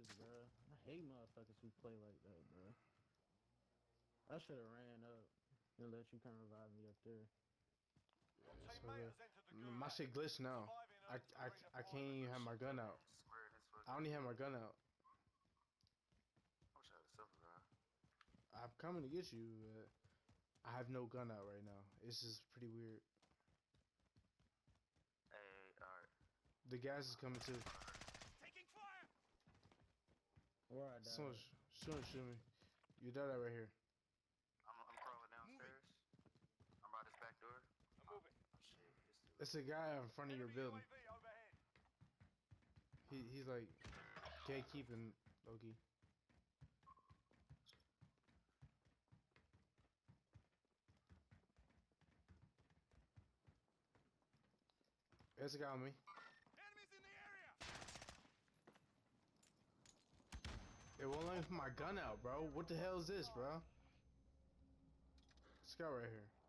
Weak niggas, bro. I hate motherfuckers who play like that, bro. I should have ran up and let you come revive me up there. Yeah, so teammate good. has entered the My shit glitched now. I, I, I can't even have my gun out. Swear this was. I don't even have my gun out. I wish I had a silver gun. I'm coming to get you. But I have no gun out right now. It's just pretty weird. Hey, alright. The gas is coming too. Taking fire! Or I died. Someone sh- shoot, shoot me. You died right here. I'm, I'm crawling downstairs. I'm by this back door. I'm moving. Oh shit. This. It's a guy in front of your building. He he's like gatekeeping Loki. There's a guy on me. Enemies in the area! It won't let me put my gun out, bro. What the hell is this, bro? This guy right here.